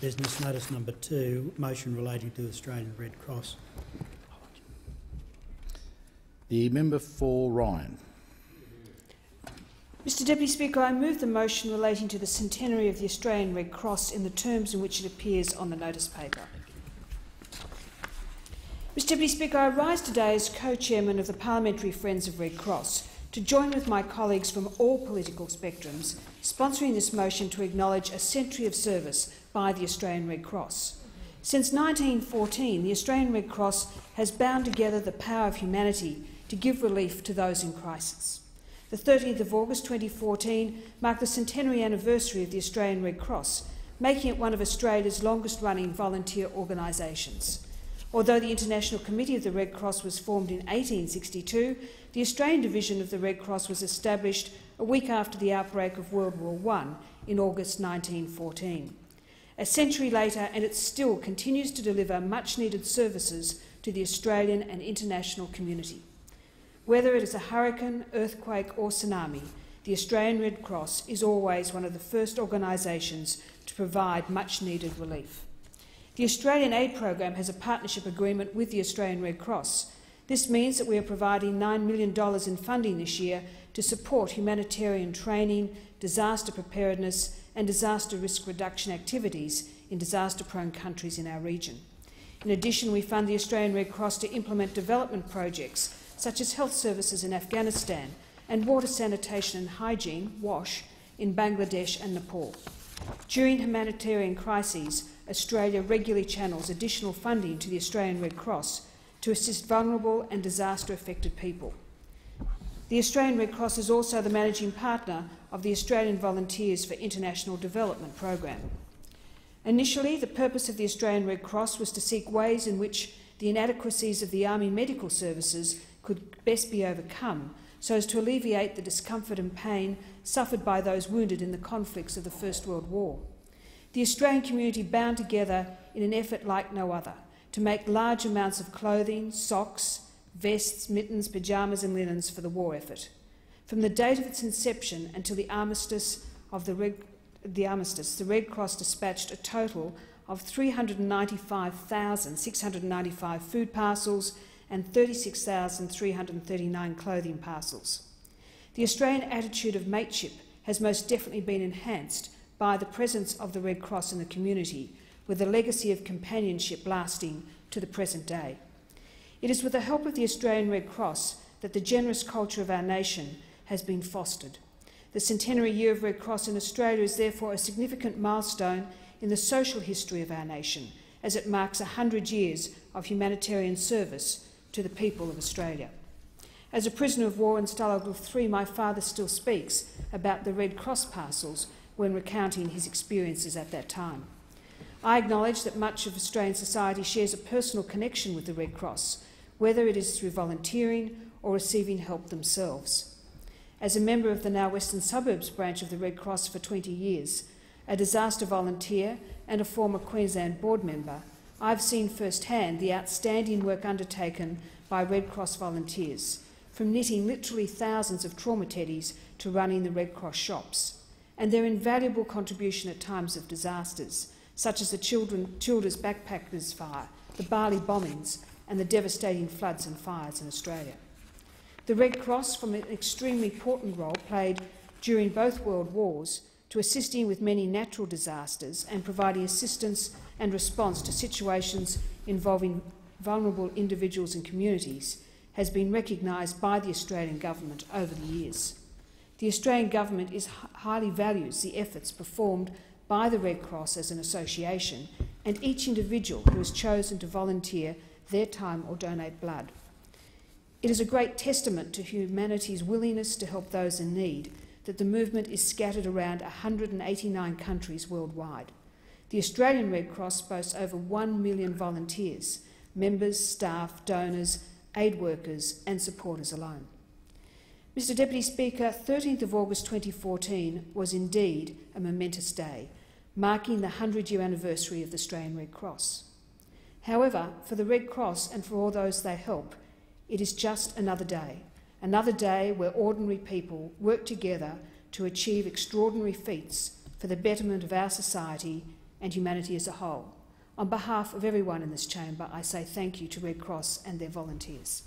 business, notice number two, motion relating to the Australian Red Cross. The member for Ryan. Mr Deputy Speaker, I move the motion relating to the centenary of the Australian Red Cross in the terms in which it appears on the notice paper. Mr Deputy Speaker, I rise today as co-chairman of the Parliamentary Friends of Red Cross to join with my colleagues from all political spectrums sponsoring this motion to acknowledge a century of service by the Australian Red Cross. Since 1914, the Australian Red Cross has bound together the power of humanity to give relief to those in crisis. The 13th of August 2014 marked the centenary anniversary of the Australian Red Cross, making it one of Australia's longest-running volunteer organisations. Although the International Committee of the Red Cross was formed in 1862, the Australian division of the Red Cross was established a week after the outbreak of World War I in August 1914. A century later, and it still continues to deliver much-needed services to the Australian and international community. Whether it is a hurricane, earthquake or tsunami, the Australian Red Cross is always one of the first organisations to provide much-needed relief. The Australian Aid Program has a partnership agreement with the Australian Red Cross. This means that we are providing $9 million in funding this year to support humanitarian training, disaster preparedness and disaster risk reduction activities in disaster-prone countries in our region. In addition, we fund the Australian Red Cross to implement development projects such as health services in Afghanistan and water sanitation and hygiene, WASH, in Bangladesh and Nepal. During humanitarian crises, Australia regularly channels additional funding to the Australian Red Cross to assist vulnerable and disaster-affected people. The Australian Red Cross is also the managing partner of the Australian Volunteers for International Development program. Initially, the purpose of the Australian Red Cross was to seek ways in which the inadequacies of the Army Medical Services could best be overcome so as to alleviate the discomfort and pain suffered by those wounded in the conflicts of the First World War. The Australian community bound together in an effort like no other to make large amounts of clothing, socks, vests, mittens, pyjamas and linens for the war effort. From the date of its inception until the armistice of the Red, the armistice, the Red Cross dispatched a total of 395,695 food parcels and 36,339 clothing parcels. The Australian attitude of mateship has most definitely been enhanced by the presence of the Red Cross in the community, with a legacy of companionship lasting to the present day. It is with the help of the Australian Red Cross that the generous culture of our nation has been fostered. The centenary year of Red Cross in Australia is therefore a significant milestone in the social history of our nation, as it marks 100 years of humanitarian service to the people of Australia. As a prisoner of war in Stalag III, my father still speaks about the Red Cross parcels when recounting his experiences at that time. I acknowledge that much of Australian society shares a personal connection with the Red Cross, whether it is through volunteering or receiving help themselves. As a member of the now Western Suburbs branch of the Red Cross for 20 years, a disaster volunteer and a former Queensland board member, I've seen firsthand the outstanding work undertaken by Red Cross volunteers, from knitting literally thousands of trauma teddies to running the Red Cross shops, and their invaluable contribution at times of disasters, such as the children, Childers Backpackers Fire, the Bali bombings, and the devastating floods and fires in Australia. The Red Cross, from an extremely important role played during both World Wars, to assisting with many natural disasters and providing assistance and response to situations involving vulnerable individuals and communities has been recognised by the Australian government over the years. The Australian government is, highly values the efforts performed by the Red Cross as an association and each individual who has chosen to volunteer their time or donate blood. It is a great testament to humanity's willingness to help those in need that the movement is scattered around 189 countries worldwide. The Australian Red Cross boasts over 1 million volunteers, members, staff, donors, aid workers and supporters alone. Mr Deputy Speaker, 13th of August 2014 was indeed a momentous day, marking the 100-year anniversary of the Australian Red Cross. However, for the Red Cross and for all those they help, it is just another day, another day where ordinary people work together to achieve extraordinary feats for the betterment of our society and humanity as a whole. On behalf of everyone in this chamber, I say thank you to Red Cross and their volunteers.